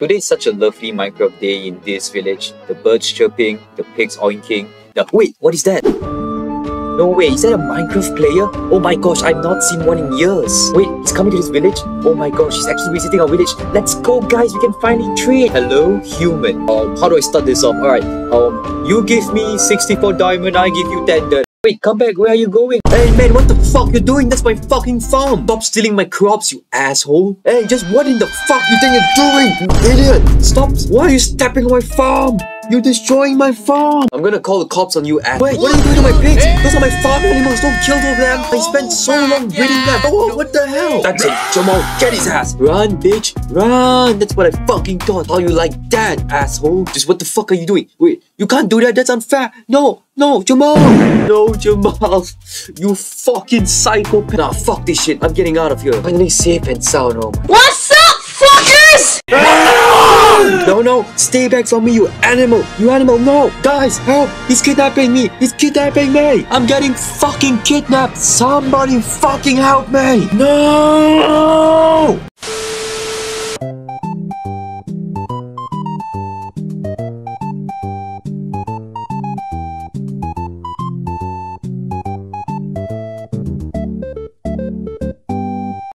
Today is such a lovely Minecraft day in this village. The birds chirping, the pigs oinking. The wait, what is that? No way, is that a Minecraft player? Oh my gosh, I've not seen one in years. Wait, he's coming to this village? Oh my gosh, he's actually visiting our village. Let's go guys, we can finally trade. Hello, human. Um, how do I start this off? Alright, um, you give me 64 diamond, I give you 10 dirt. Wait, come back, where are you going? Hey man, what the fuck you doing? That's my fucking farm! Stop stealing my crops, you asshole! Hey, just what in the fuck you think you're doing? You idiot! Stop! Why are you stepping on my farm? You're destroying my farm! I'm gonna call the cops on you, ass. Wait, what are you doing to my pigs? Those are my farm animals, don't kill them! I oh spent so long breeding them! Oh, what the hell? That's it, Jamal, get his ass! Run, bitch, run! That's what I fucking thought. How you like that, asshole? Just what the fuck are you doing? Wait, you can't do that, that's unfair! No, no, Jamal! No, Jamal! You fucking psychopath! Nah, fuck this shit, I'm getting out of here. Finally safe and sound, oh my What's up, fuckers? Stay back from me, you animal! You animal, no! Guys, help! He's kidnapping me! He's kidnapping me! I'm getting fucking kidnapped! Somebody fucking help me! No!